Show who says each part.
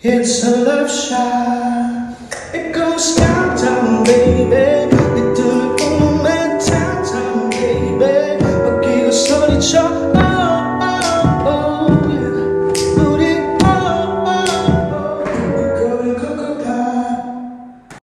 Speaker 1: It's a love shot. It goes down.